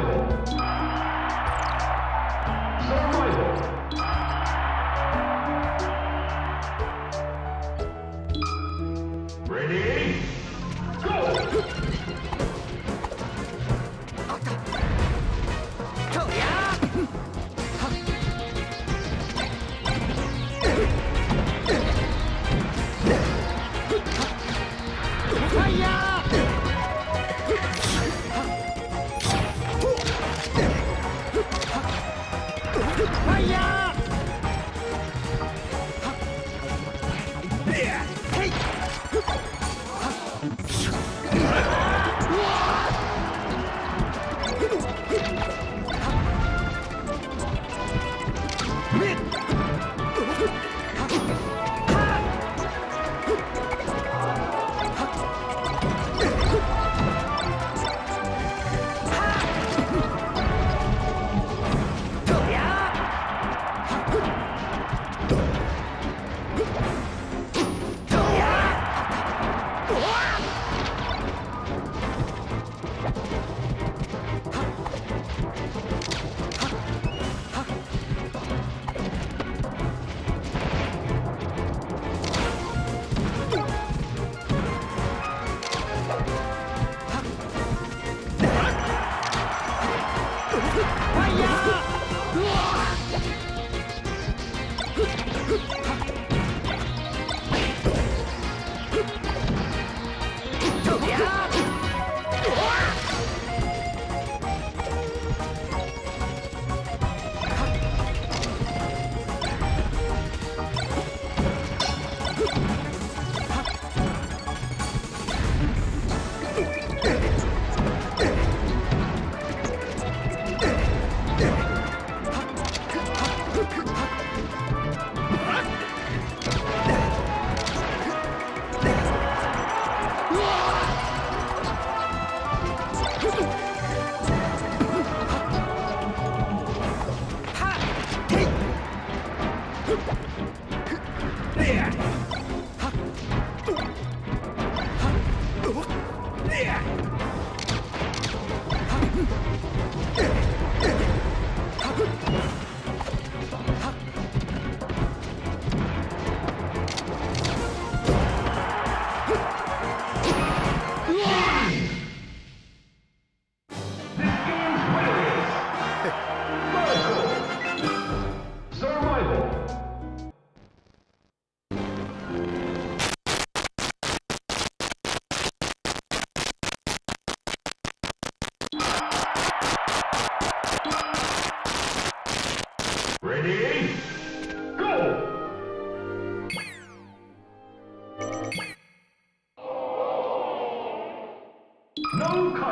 Survival.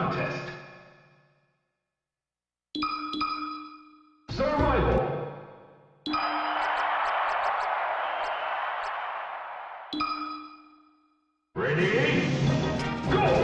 contest. Survival. Ready? Go!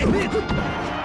Perfeito!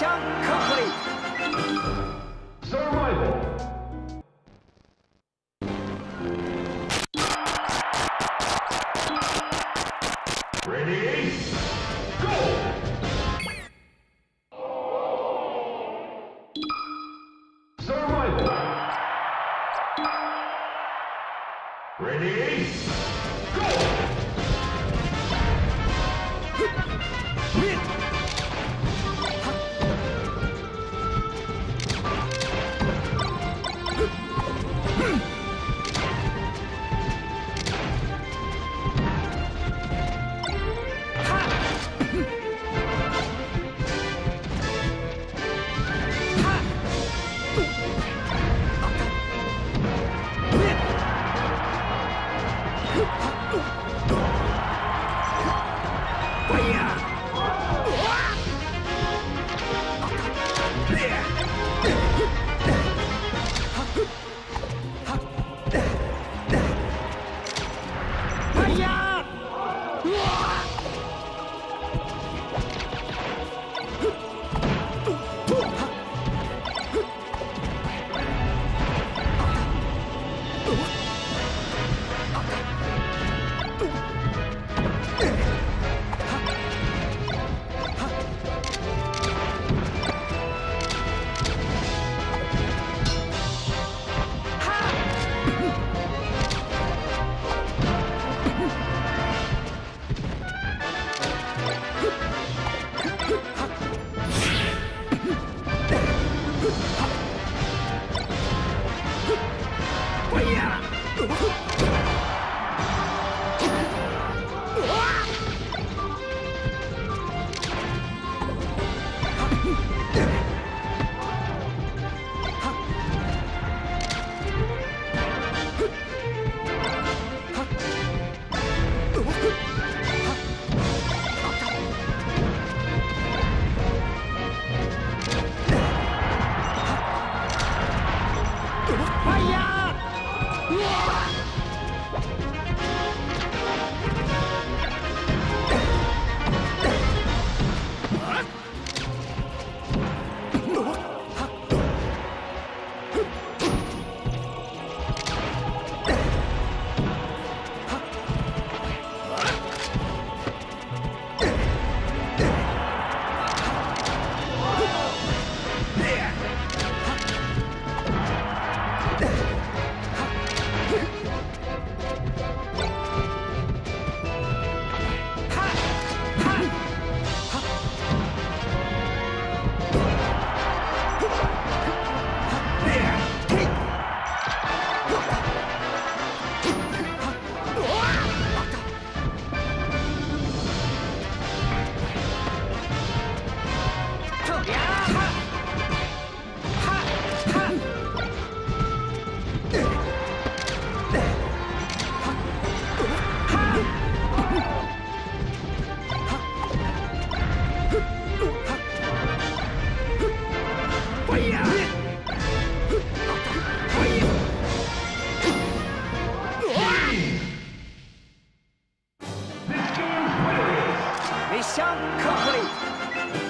Mission complete! Survival. Ready? Go! Complete.